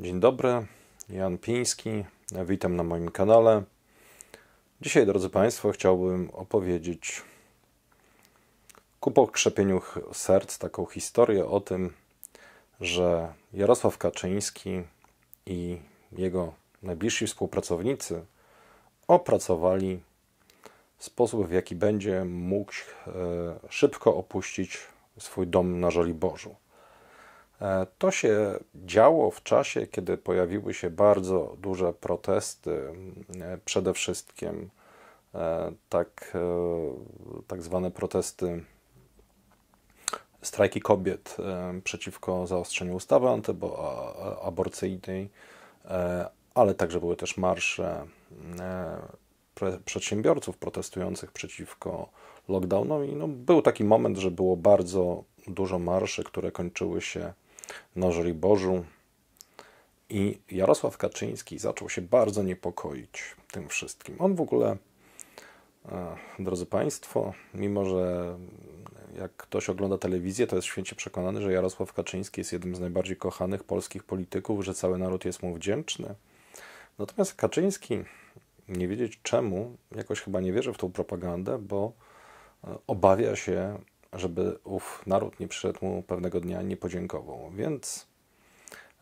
Dzień dobry, Jan Piński. Witam na moim kanale. Dzisiaj, drodzy Państwo, chciałbym opowiedzieć ku pokrzepieniu serc taką historię o tym, że Jarosław Kaczyński i jego najbliżsi współpracownicy opracowali sposób, w jaki będzie mógł e, szybko opuścić swój dom na Żoliborzu. E, to się działo w czasie, kiedy pojawiły się bardzo duże protesty, e, przede wszystkim tak, tak zwane protesty, strajki kobiet przeciwko zaostrzeniu ustawy antyaborcyjnej, ale także były też marsze przedsiębiorców protestujących przeciwko lockdownowi. No, był taki moment, że było bardzo dużo marszy, które kończyły się na Żoliborzu i Jarosław Kaczyński zaczął się bardzo niepokoić tym wszystkim. On w ogóle, e, drodzy Państwo, mimo że jak ktoś ogląda telewizję, to jest święcie przekonany, że Jarosław Kaczyński jest jednym z najbardziej kochanych polskich polityków, że cały naród jest mu wdzięczny. Natomiast Kaczyński nie wiedzieć czemu, jakoś chyba nie wierzy w tą propagandę, bo e, obawia się, żeby ów naród nie przyszedł mu pewnego dnia nie podziękował. Więc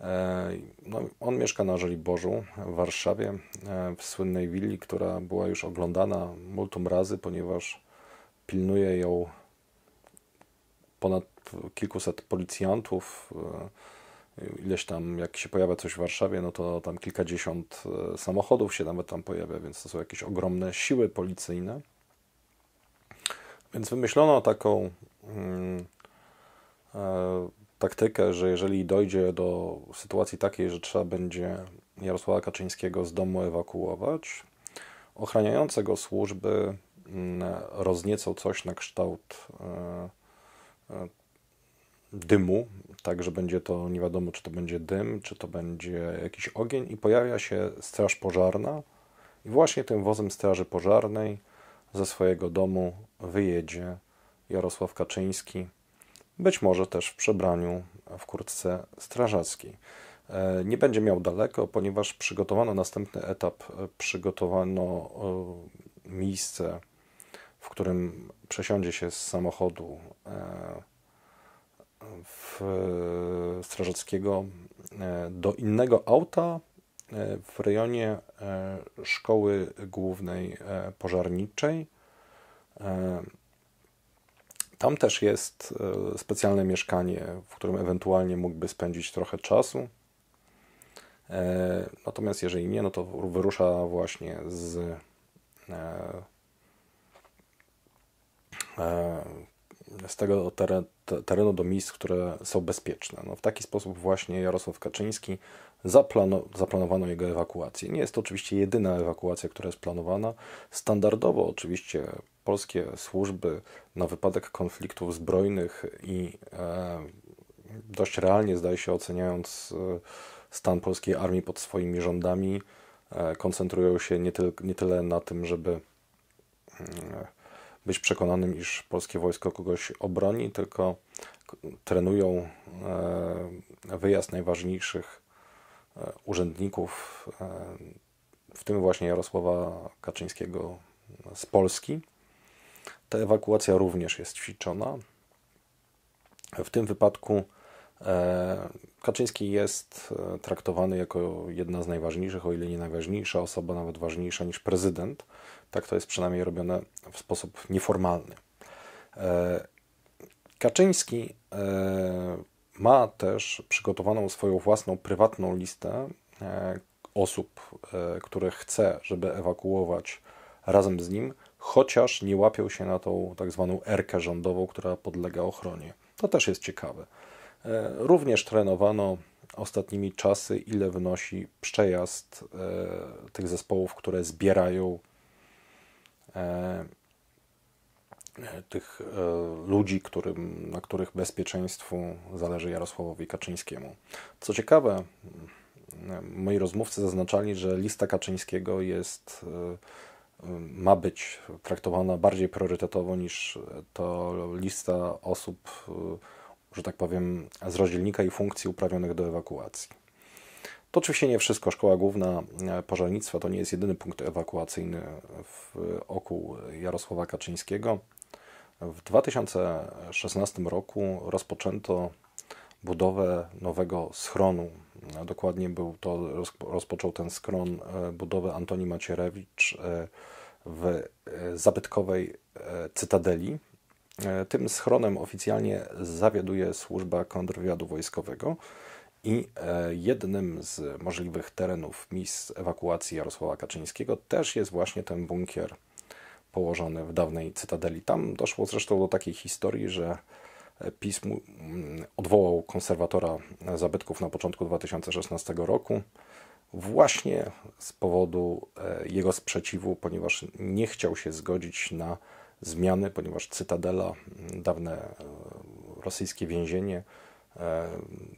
e, no, on mieszka na Żoliborzu w Warszawie, e, w słynnej willi, która była już oglądana multum razy, ponieważ pilnuje ją ponad kilkuset policjantów ileś tam, jak się pojawia coś w Warszawie, no to tam kilkadziesiąt e, samochodów się nawet tam pojawia, więc to są jakieś ogromne siły policyjne. Więc wymyślono taką hmm, e, taktykę, że jeżeli dojdzie do sytuacji takiej, że trzeba będzie Jarosława Kaczyńskiego z domu ewakuować, ochraniające go służby hmm, rozniecą coś na kształt e, e dymu, tak, że będzie to nie wiadomo, czy to będzie dym, czy to będzie jakiś ogień, i pojawia się straż pożarna, i właśnie tym wozem Straży Pożarnej ze swojego domu wyjedzie Jarosław Kaczyński, być może też w przebraniu w kurtce strażackiej. E, nie będzie miał daleko, ponieważ przygotowano następny etap, e, przygotowano e, miejsce, w którym przesiądzie się z samochodu w Strażackiego do innego auta w rejonie e, Szkoły Głównej Pożarniczej. Tam też jest specjalne mieszkanie, w którym ewentualnie mógłby spędzić trochę czasu. Natomiast jeżeli nie, no to wyrusza właśnie z z tego terenu do miejsc, które są bezpieczne. No, w taki sposób właśnie Jarosław Kaczyński zaplano, zaplanowano jego ewakuację. Nie jest to oczywiście jedyna ewakuacja, która jest planowana. Standardowo oczywiście polskie służby na wypadek konfliktów zbrojnych i e, dość realnie zdaje się oceniając e, stan polskiej armii pod swoimi rządami, e, koncentrują się nie, tyl, nie tyle na tym, żeby e, być przekonanym, iż polskie wojsko kogoś obroni, tylko trenują e, wyjazd najważniejszych e, urzędników, e, w tym właśnie Jarosława Kaczyńskiego z Polski. Ta ewakuacja również jest ćwiczona. W tym wypadku Kaczyński jest traktowany jako jedna z najważniejszych, o ile nie najważniejsza osoba, nawet ważniejsza niż prezydent tak to jest przynajmniej robione w sposób nieformalny. E, Kaczyński e, ma też przygotowaną swoją własną prywatną listę e, osób, które chce, żeby ewakuować razem z nim, chociaż nie łapią się na tą tak zwaną erkę rządową, która podlega ochronie. To też jest ciekawe. Również trenowano ostatnimi czasy, ile wynosi przejazd tych zespołów, które zbierają tych e, ludzi, którym, na których bezpieczeństwu zależy Jarosławowi Kaczyńskiemu. Co ciekawe, moi rozmówcy zaznaczali, że lista Kaczyńskiego jest, e, ma być traktowana bardziej priorytetowo niż to lista osób, że tak powiem, z rozdzielnika i funkcji uprawnionych do ewakuacji. To oczywiście nie wszystko. Szkoła Główna Pożarnictwa to nie jest jedyny punkt ewakuacyjny w oku Jarosława Kaczyńskiego. W 2016 roku rozpoczęto budowę nowego schronu. Dokładnie był to, rozpoczął ten schron budowę Antoni Macierewicz w e, zabytkowej e, Cytadeli. E, tym schronem oficjalnie zawiaduje służba kontrwywiadu wojskowego i jednym z możliwych terenów miejsc ewakuacji Jarosława Kaczyńskiego też jest właśnie ten bunkier położony w dawnej Cytadeli. Tam doszło zresztą do takiej historii, że PiS odwołał konserwatora zabytków na początku 2016 roku właśnie z powodu e, jego sprzeciwu, ponieważ nie chciał się zgodzić na zmiany, ponieważ Cytadela, dawne e, rosyjskie więzienie, e,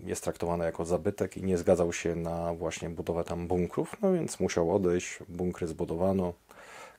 jest traktowane jako zabytek i nie zgadzał się na właśnie budowę tam bunkrów, no więc musiał odejść, bunkry zbudowano.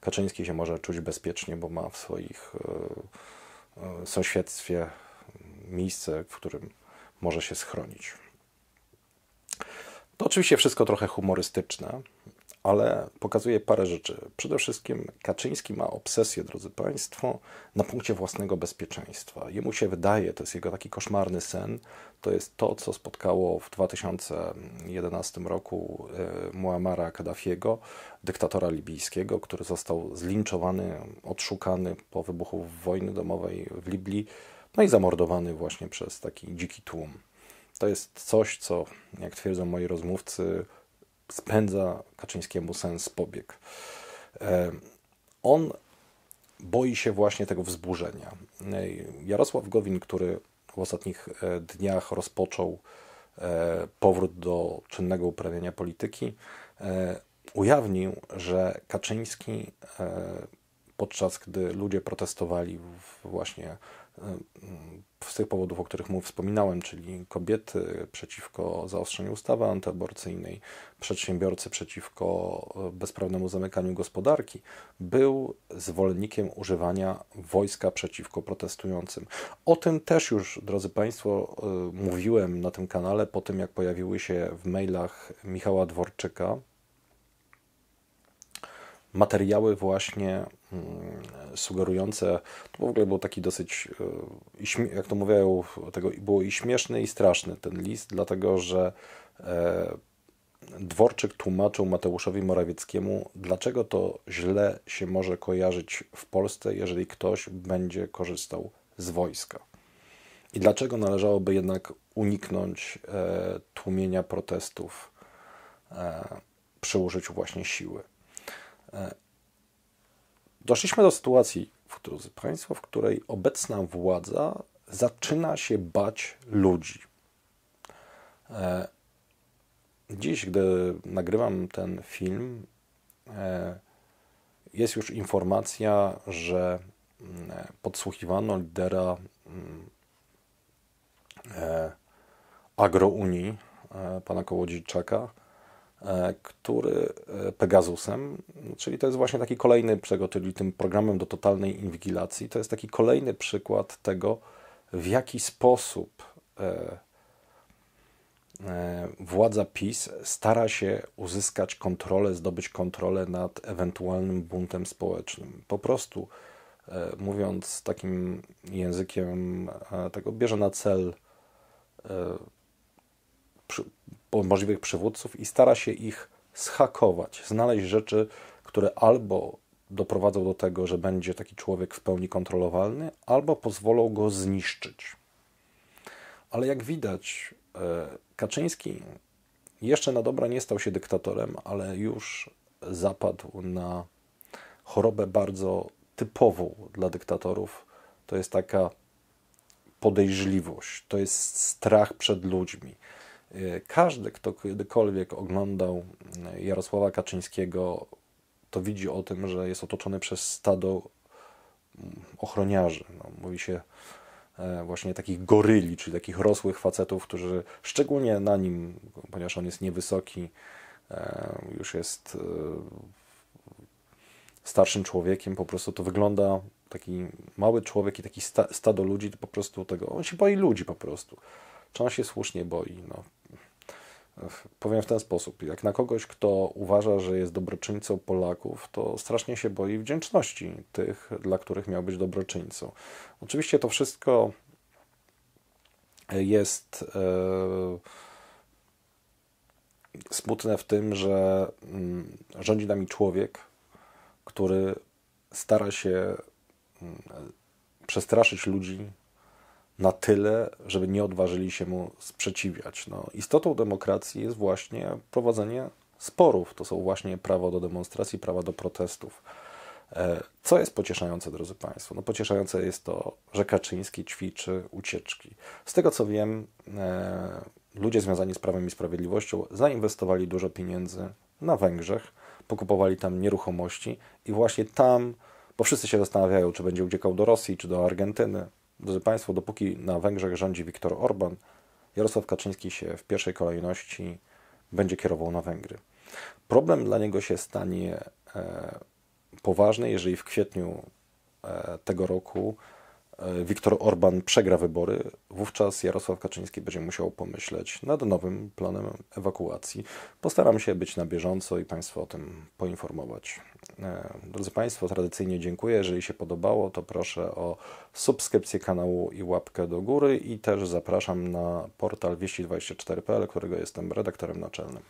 Kaczyński się może czuć bezpiecznie, bo ma w swoich sąsiedztwie miejsce, w którym może się schronić. To oczywiście wszystko trochę humorystyczne, ale pokazuje parę rzeczy. Przede wszystkim Kaczyński ma obsesję, drodzy Państwo, na punkcie własnego bezpieczeństwa. Jemu się wydaje, to jest jego taki koszmarny sen, to jest to, co spotkało w 2011 roku e, Muamara Kaddafiego, dyktatora libijskiego, który został zlinczowany, odszukany po wybuchu wojny domowej w Libii, no i zamordowany właśnie przez taki dziki tłum. To jest coś, co, jak twierdzą moi rozmówcy, spędza Kaczyńskiemu sens pobieg. E, on boi się właśnie tego wzburzenia. E, Jarosław Gowin, który w ostatnich e, dniach rozpoczął powrót do czynnego uprawiania polityki, ujawnił, że Kaczyński podczas gdy ludzie protestowali właśnie z tych powodów, o których mu wspominałem, czyli kobiety przeciwko zaostrzeniu ustawy antyaborcyjnej, przedsiębiorcy przeciwko bezprawnemu zamykaniu gospodarki, był zwolennikiem używania wojska przeciwko protestującym. O tym też już, drodzy Państwo, mówiłem na tym kanale po tym, jak pojawiły się w mailach Michała Dworczyka materiały właśnie mm, sugerujące, to w ogóle był taki dosyć, e, jak to mówią, tego było i śmieszny i straszny ten list, dlatego że e, Dworczyk tłumaczył Mateuszowi Morawieckiemu, dlaczego to źle się może kojarzyć w Polsce, jeżeli ktoś będzie korzystał z wojska. I dlaczego należałoby jednak uniknąć e, tłumienia protestów przy użyciu właśnie siły. E, doszliśmy do sytuacji, drodzy Państwo, w której obecna władza zaczyna się bać ludzi. E, dziś, gdy nagrywam ten film, e, jest już informacja, że mm, podsłuchiwano lidera mm, Agrounii, pana Kołodziejczaka, E, który e, Pegasusem, czyli to jest właśnie taki kolejny przykład, czyli tym programem do totalnej inwigilacji, to jest taki kolejny przykład tego, w jaki sposób e, władza PiS stara się uzyskać kontrolę, zdobyć kontrolę nad ewentualnym buntem społecznym. Po prostu, mówiąc takim językiem, tego bierze na cel możliwych przywódców i stara się ich schakować, znaleźć rzeczy, które albo doprowadzą do tego, że będzie taki człowiek w pełni kontrolowalny, albo pozwolą go zniszczyć. Ale jak widać, e, Kaczyński jeszcze na dobra nie stał się dyktatorem, ale już zapadł na chorobę bardzo typową dla dyktatorów. To jest taka podejrzliwość, to jest strach przed ludźmi. E, każdy, kto kiedykolwiek oglądał e, Jarosława Kaczyńskiego, to widzi o tym, że jest otoczony przez stado ochroniarzy. No, mówi się e, właśnie takich goryli, czyli takich rosłych facetów, którzy szczególnie na nim, ponieważ on jest niewysoki, już jest starszym człowiekiem, po prostu to wygląda taki mały człowiek i taki stado ludzi, to po prostu tego, on się boi ludzi po prostu. Czy on się słusznie boi? No, powiem w ten sposób. Jak na kogoś, kto uważa, że jest dobroczyńcą Polaków, to strasznie się boi wdzięczności tych, dla których miał być dobroczyńcą. Oczywiście to wszystko jest e, smutne w tym, że mm, rządzi nami człowiek, który stara się mm, przestraszyć ludzi na tyle, żeby nie odważyli się mu sprzeciwiać. No, istotą demokracji jest właśnie prowadzenie sporów. To są właśnie prawo do demonstracji, prawa do protestów. E, co jest pocieszające, drodzy Państwo? No, pocieszające jest to, że Kaczyński ćwiczy ucieczki. Z tego co wiem, e, ludzie związani z Prawem i Sprawiedliwością zainwestowali dużo pieniędzy na Węgrzech, pokupowali tam nieruchomości i właśnie tam, bo wszyscy się zastanawiają, czy będzie uciekał do Rosji, czy do Argentyny. Drodzy Państwo, dopóki na Węgrzech rządzi Viktor Orban, Jarosław Kaczyński się w pierwszej kolejności będzie kierował na Węgry. Problem dla niego się stanie e, poważny, jeżeli w kwietniu e, tego roku Viktor Orban przegra wybory, wówczas Jarosław Kaczyński będzie musiał pomyśleć nad nowym planem ewakuacji. Postaram się być na bieżąco i Państwa o tym poinformować. E, drodzy Państwo, tradycyjnie dziękuję. Jeżeli się podobało, to proszę o subskrypcję kanału i łapkę do góry i też zapraszam na portal wieści24.pl, którego jestem redaktorem naczelnym.